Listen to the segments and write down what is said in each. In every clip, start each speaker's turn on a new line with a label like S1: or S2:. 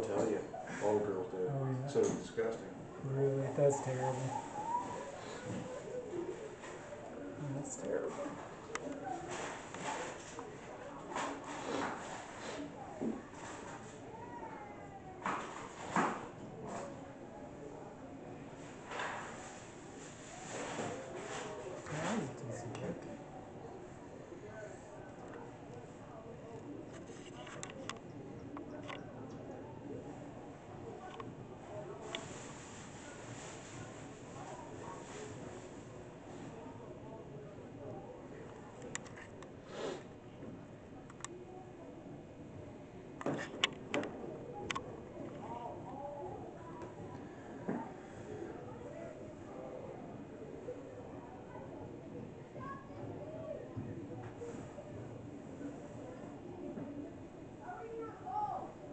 S1: they'll tell you. All the girls did.
S2: Oh, yeah.
S1: So disgusting.
S2: Really, that's terrible. That's terrible. That was decent work.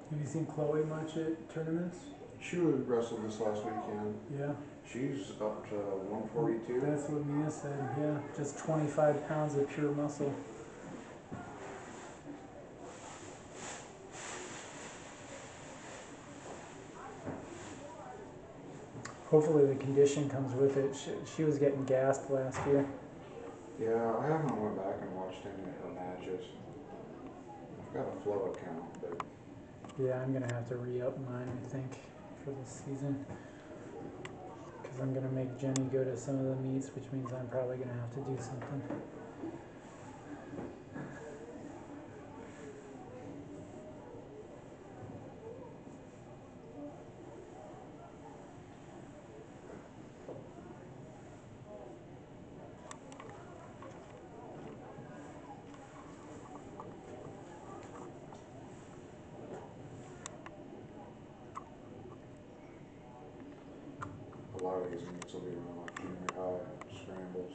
S2: Have you seen Chloe much at tournaments?
S1: She wrestled this last weekend.
S2: Yeah.
S1: She's up to 142.
S2: That's what Mia said, yeah. Just 25 pounds of pure muscle. Hopefully, the condition comes with it. She, she was getting gassed last year.
S1: Yeah, I haven't went back and watched any of her matches. I've got a Flo account, but
S2: Yeah, I'm gonna have to re up mine, I think, for this season. Because I'm gonna make Jenny go to some of the meets, which means I'm probably gonna have to do something.
S1: A lot of these meets will be around like junior high scrambles.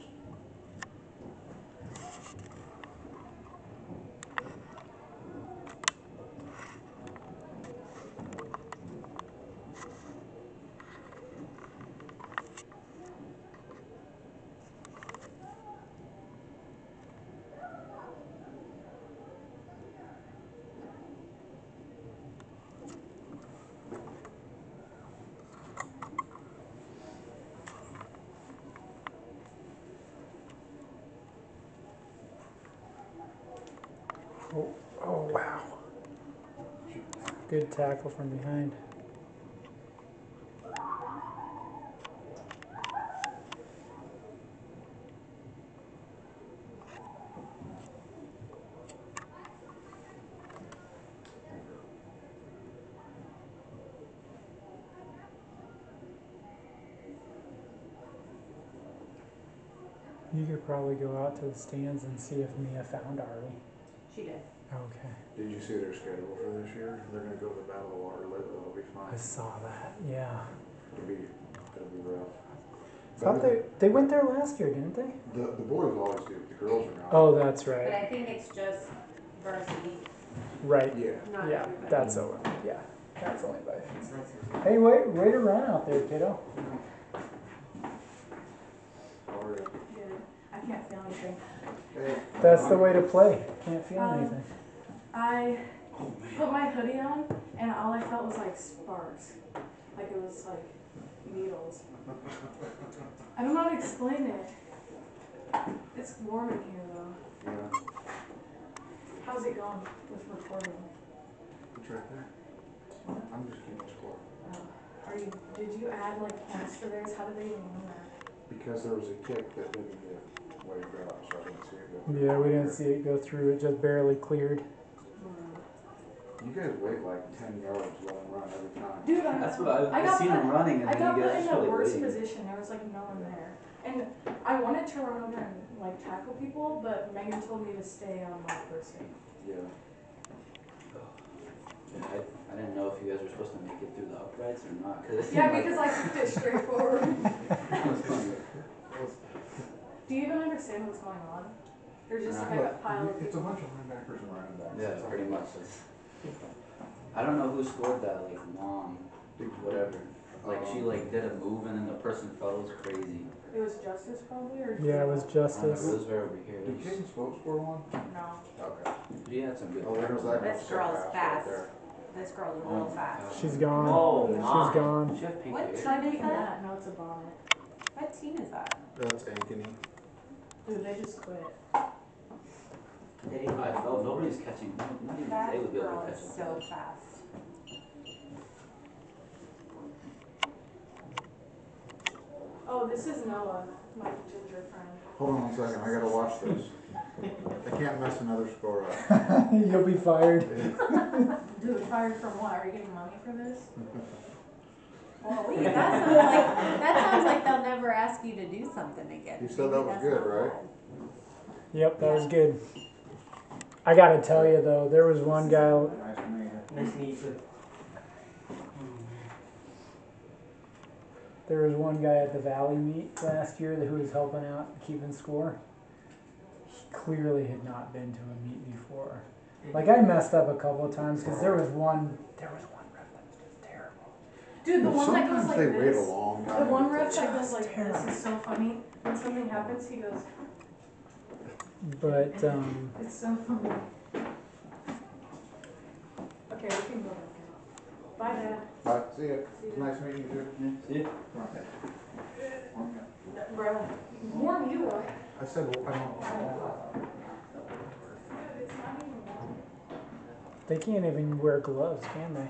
S2: Oh, oh wow. Good tackle from behind. You could probably go out to the stands and see if Mia found Ari.
S3: She did.
S2: Okay.
S1: Did you see their schedule for this year? They're gonna go to the Battle of Waterloo. That'll be
S2: I saw that. Yeah.
S1: It'll be, it'll be rough.
S2: Thought they they went there last year, didn't they?
S1: The, the boys always do, the girls are not.
S2: Oh, that's
S3: But
S2: right.
S3: I think it's just varsity,
S2: Right.
S1: Yeah.
S3: not
S2: Yeah,
S3: everybody.
S2: that's over. Yeah, that's only by. Hey, wait, way to run out there, kiddo.
S1: How are you?
S4: Good. I can't feel anything.
S2: That's the way to play. Can't feel
S4: Um,
S2: anything.
S4: I put my hoodie on and all I felt was like sparks. Like it was like needles. I don't know how to explain it. It's warm in here though.
S1: Yeah,
S4: How's it going with recording?
S1: it's right there. I'm just keeping score.
S4: Uh, are you, did you add like points for theirs? How did they even know that?
S1: Because there was a kick that didn't get waved out, so I didn't see it go.
S2: Yeah, we didn't see it go through. It just barely cleared.
S1: You guys wait like ten yards, let him run every time.
S4: Dude, I
S5: That's what I,
S4: I
S5: I
S4: got
S5: seen
S4: put-
S5: him running, and
S4: I
S5: then
S4: got
S5: you
S4: put
S5: guys
S4: in
S5: just
S4: the
S5: really
S4: worst
S5: waiting.
S4: position. There was like no one there. And I wanted to run over and like tackle people, but Megan told me to stay on my person.
S1: Yeah.
S5: Yeah, I, I didn't know if you guys were supposed to make it through the uprights or not, cause it seemed
S4: Yeah,
S5: like-
S4: because I kept it straight forward.
S5: I was going,
S4: Do you even understand what's going on? There's just like a pile of
S1: It's a
S4: people.
S1: bunch of linebackers and running backs.
S5: yeah,
S1: That's all
S5: pretty much.
S1: is.
S5: It's- I don't know who scored that, like, long, whatever. Like, she like did a move and then the person fell, it was crazy.
S4: It was Justice probably, or
S2: Yeah, it was
S5: I don't know,
S2: justice.
S5: it was right over here. It
S1: Did
S5: was-
S1: Cadence Boat score one?
S4: no.
S1: Okay.
S5: She had some good.
S1: Oh, there goes that.
S3: This
S1: so
S3: girl's fast.
S1: there.
S3: This girl's real
S5: Oh,
S3: fast.
S2: She's gone.
S5: Oh,
S2: She's
S5: my.
S2: gone.
S5: She have pink
S3: What?
S5: hair.
S4: Try making that. No, it's a bonnet.
S3: What team is that?
S1: That's Ankeny.
S4: Dude, they just quit.
S5: They, I felt nobody's catching, not even
S3: That
S5: they would be able
S3: girl
S5: to
S3: is
S5: catch
S3: so
S5: them.
S3: fast.
S4: Oh, this is Noah, my ginger friend.
S1: Hold on one second, I gotta watch this. I can't mess another score up.
S2: You'll be fired.
S4: Dude, fired from what? Are you getting money for this?
S3: Well, wait, that sounds like, that sounds like they'll never ask you to do something again.
S1: You said that was
S3: that's
S1: good,
S3: not
S1: right?
S3: bad.
S2: Yep, that was good. I gotta tell you though, there was one guy.
S1: Nice to meet you.
S5: Nice to meet you.
S2: There was one guy at the Valley meet last year who was helping out keeping score. He clearly had not been to a meet before. Like I messed up a couple of times because there was one. There was one ref that was just terrible.
S4: Dude, the one that goes
S1: Sometimes
S4: like
S1: they wait a
S4: this.
S1: long
S4: The
S1: time.
S4: one
S1: before-
S4: ref that goes like this is so funny. When something happens, he goes,
S2: But um,
S4: it's so funny. Okay, we can go back out. Bye, Dad.
S1: Bye, see ya.
S4: See
S1: It's
S4: you.
S1: nice meeting you too.
S5: Yeah, see ya.
S1: Come.
S4: Bro, warm you up.
S1: I said, well, I don't.
S2: they can't even wear gloves, can they?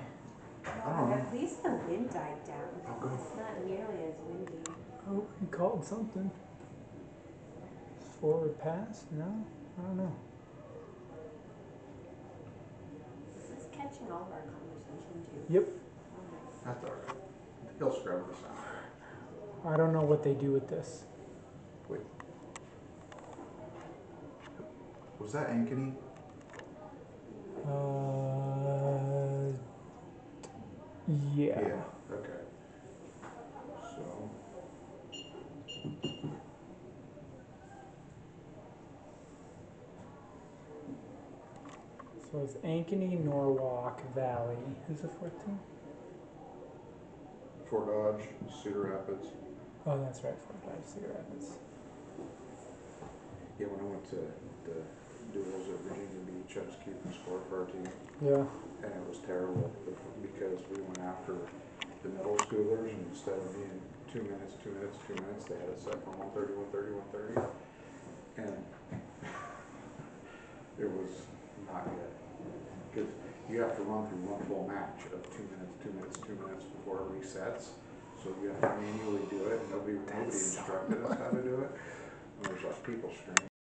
S1: I.
S3: At least the wind died down.
S1: I'll.
S3: It's not nearly as windy.
S2: Oh, he called something. Forward pass? No, I don't know.
S3: This is catching all of our conversation too.
S2: Yep.
S3: Nice.
S1: That's all right. He'll scrub this out.
S2: I don't know what they do with this. Wait.
S1: Was that Ankeny?
S2: Uh, yeah.
S1: Okay. So.
S2: So it's Ankeny, Norwalk, Valley. Who's the fourth team?
S1: Fort Dodge, Cedar Rapids.
S2: Oh, that's right, Fort Dodge, Cedar Rapids.
S1: Yeah, when I went to the duels at Virginia Beach, I was keeping score for our team,
S2: Yeah.
S1: and it was terrible because we went after the middle schoolers, and instead of being two minutes, two minutes, two minutes, they had us set from one thirty, one thirty, one thirty, and it was not good. Because you have to run through one full match of two minutes, two minutes, two minutes before it resets. So you have to manually do it, and nobody, nobody instructed us how to do it. And there's like people screaming.